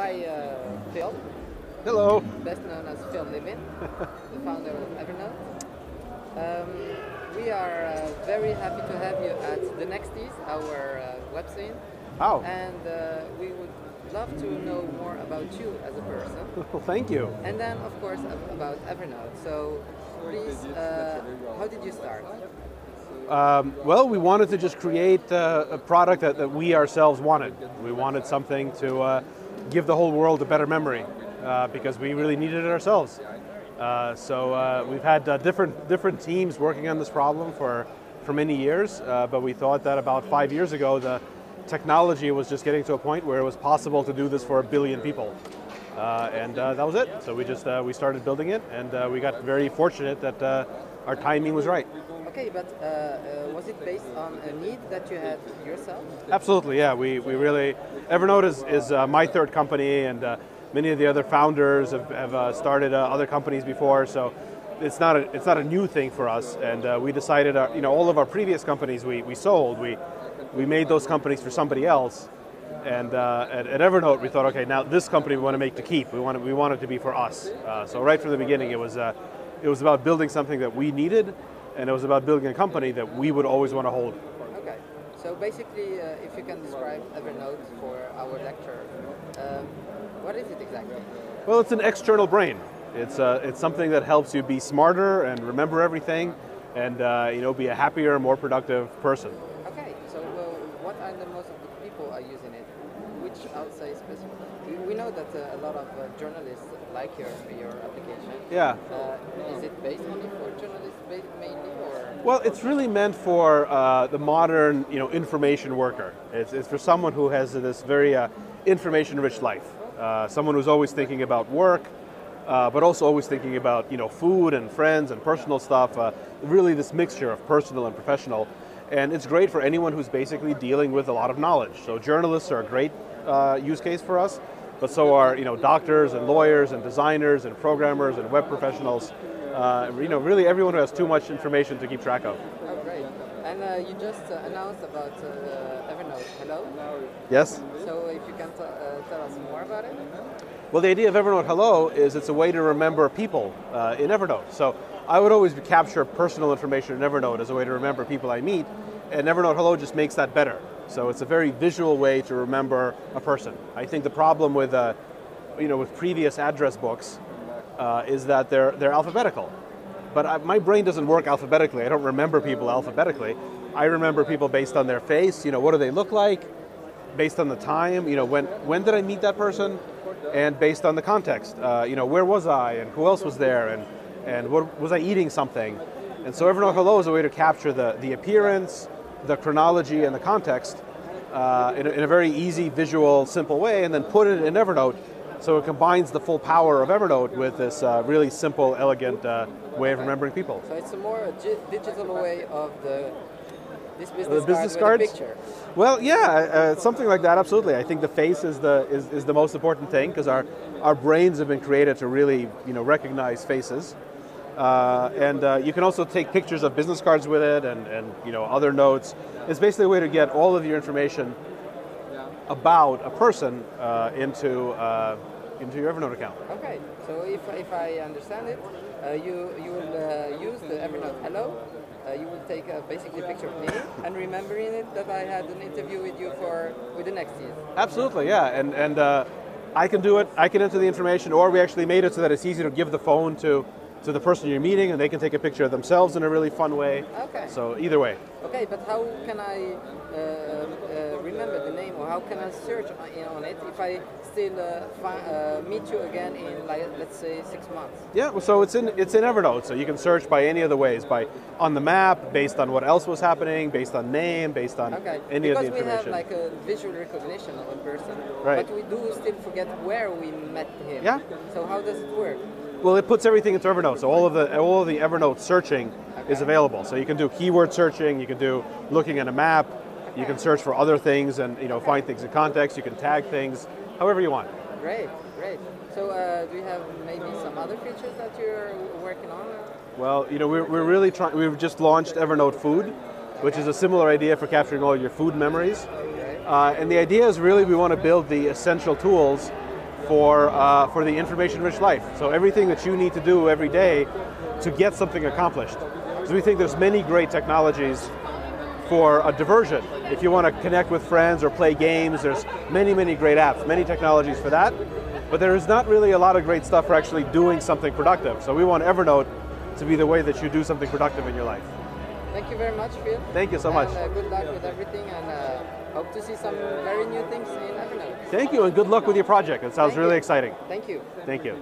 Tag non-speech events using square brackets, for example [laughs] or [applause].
Hi, uh, Phil, Hello. best known as Phil Libin, the founder of Evernote. Um, we are uh, very happy to have you at the Nexties, our uh, website, Oh, and uh, we would love to know more about you as a person, [laughs] well, thank you. and then of course ab- about Evernote. So, please, uh, how did you start? Um, well, we wanted to just create uh, a product that, that we ourselves wanted. We wanted something to uh, give the whole world a better memory uh, because we really needed it ourselves. Uh, so uh, we've had uh, different different teams working on this problem for for many years, uh, but we thought that about five years ago the technology was just getting to a point where it was possible to do this for a billion people. And that was it. So we just we started building it, and we got very fortunate that our timing was right. Okay, but uh, uh, was it based on a need that you had yourself? Absolutely, yeah. We, we really Evernote is, is uh, my third company, and uh, many of the other founders have, have uh, started uh, other companies before. So it's not a it's not a new thing for us. And we decided, uh, you know, all of our previous companies we, we sold. We we made those companies for somebody else. And at, at Evernote, we thought, okay, now this company we want to make to keep. We want it, we want it to be for us. So right from the beginning, it was it was about building something that we needed, and it was about building a company that we would always want to hold. Okay, so basically, uh, if you can describe Evernote for our lecture, um, what is it exactly? Well, it's an external brain. It's, uh, it's something that helps you be smarter and remember everything and uh, you know, be a happier, more productive person. Okay, so uh, what are the most of the people are using it? Which would. We, know that uh, a lot of uh, journalists like your your application. Yeah. Uh, is it based only for journalists mainly, or? Well, it's really meant for uh, the modern you know, information worker. It's, it's for someone who has this very uh, information-rich life. Uh, someone who's always thinking about work, uh, but also always thinking about you know food and friends and personal stuff. Uh, really, this mixture of personal and professional, and it's great for anyone who's basically dealing with a lot of knowledge. So journalists are a great uh, use case for us, but so are you know doctors and lawyers and designers and programmers and web professionals. Uh, you know, really everyone who has too much information to keep track of. Oh, great. And uh, you just uh, announced about uh, Evernote. Hello. Yes. So if you can t- uh, tell us more about it. Well, the idea of Evernote Hello is it's a way to remember people uh, in Evernote. So I would always capture personal information in Evernote as a way to remember people I meet, and Evernote Hello just makes that better. So it's a very visual way to remember a person. I think the problem with, uh, you know, with previous address books uh, is that they're they're alphabetical, but I, my brain doesn't work alphabetically. I don't remember people alphabetically. I remember people based on their face. You know, what do they look like? based on the time, you know, when when did I meet that person, and based on the context, uh, you know, where was I and who else was there, and and what was I eating something, and so Evernote Hello is a way to capture the the appearance, the chronology, and the context uh, in, a, in a very easy, visual, simple way, and then put it in Evernote. So it combines the full power of Evernote with this uh, really simple, elegant uh, way of remembering people. So it's a more digital way of the this business, The business card cards? with a picture. Well, yeah, uh, something like that. Absolutely. I think the face is the is, is the most important thing because our our brains have been created to really you know recognize faces, uh, and uh, you can also take pictures of business cards with it and and you know other notes. It's basically a way to get all of your information about a person uh, into uh, into your Evernote account. Okay, so if, if I understand it, uh, you you will uh, use the Evernote Hello. Uh, you will take uh, basically a picture of me and remembering it that I had an interview with you for with the Nexties. Absolutely, yeah, and and uh, I can do it. I can enter the information, or we actually made it so that it's easy to give the phone to to the person you're meeting, and they can take a picture of themselves in a really fun way. Okay. So either way. Okay, but how can I uh, uh, remember the name, or how can I search on, on it if I still uh, uh, meet you again in like let's say six months? Yeah, so it's in it's in Evernote, so you can search by any of the ways, by on the map, based on what else was happening, based on name, based on Okay, any because of the information. Because we have like a visual recognition of a person, Right. but we do still forget where we met him. Yeah. So how does it work? Well, it puts everything into Evernote, so all of the all of the Evernote searching is available. So you can do keyword searching, you can do looking at a map, you can search for other things, and you know find things in context. You can tag things, however you want. Great, great. So uh, do you have maybe some other features that you're working on? Well, you know, we're, we're really trying. We've just launched Evernote Food, which is a similar idea for capturing all your food memories. Okay. Uh, and the idea is really we want to build the essential tools for, uh, for the information-rich life. So everything that you need to do every day to get something accomplished. So we think there's many great technologies for a diversion. If you want to connect with friends or play games, there's many, many great apps, many technologies for that. But there is not really a lot of great stuff for actually doing something productive. So we want Evernote to be the way that you do something productive in your life. Thank you very much, Phil. Thank you so and, much. Uh, good luck with everything, and uh, hope to see some very new things in Evernote. Thank you, and good luck with your project. It sounds Thank really you. exciting. Thank you. Thank you.